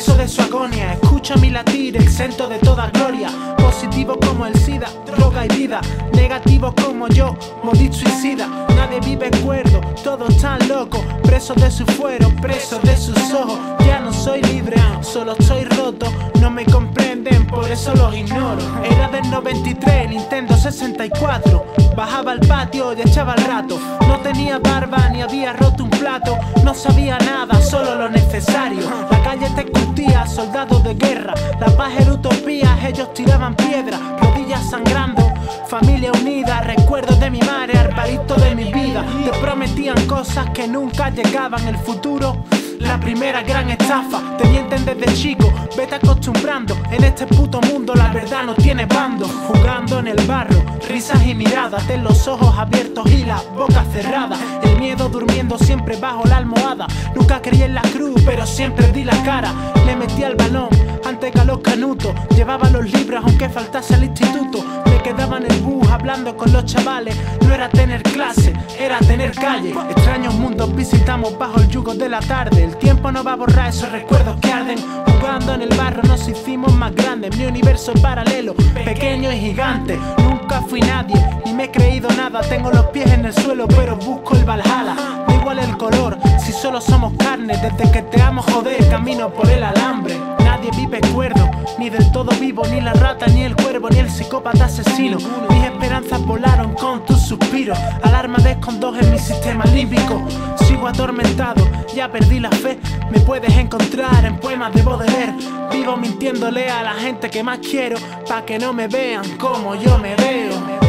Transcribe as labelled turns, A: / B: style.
A: preso de su agonía. Escucha mi latir, exento de toda gloria. Positivo como el SIDA, droga y vida. Negativo como yo, morir suicida. Nadie vive cuerdo, todos están locos. Presos de su fuero, presos de sus ojos. Ya no soy libre, solo estoy roto. No me comprenden, por eso los ignoro. Era del 93, Nintendo 64. Bajaba al patio y echaba el rato. No tenía barba ni había roto un plato. No sabía nada, solo lo necesario. Soldados de guerra. La paz era utopía, ellos tiraban piedra. Rodillas sangrando, familia unida. Recuerdos de mi madre, arparito de mi vida. Te prometían cosas que nunca llegaban. El futuro. La primera gran estafa, te mienten desde chico, vete acostumbrando. En este puto mundo la verdad no tiene bando. Jugando en el barro, risas y miradas, de los ojos abiertos y la boca cerrada. El miedo durmiendo siempre bajo la almohada. Nunca creí en la cruz, pero siempre di la cara. Le metí al balón los canutos. Llevaba los libros aunque faltase al instituto. Me quedaba en el bus hablando con los chavales. No era tener clase, era tener calle. Extraños mundos visitamos bajo el yugo de la tarde. El tiempo no va a borrar esos recuerdos que arden. Jugando en el barro nos hicimos más grandes. Mi universo es paralelo, pequeño y gigante. Nunca fui nadie, ni me he creído nada. Tengo los pies en el suelo, pero busco el Valhalla. Da igual el color, si solo somos carne. Desde que te amo, joder, camino por el alambre. Nadie vive cuerdo, ni del todo vivo, ni la rata, ni el cuervo, ni el psicópata asesino. Mis esperanzas volaron con tus suspiros. Alarma de con en mi sistema límbico. Sigo atormentado, ya perdí la fe. Me puedes encontrar en poemas de Baudelaire. Vivo mintiéndole a la gente que más quiero, pa' que no me vean como yo me veo.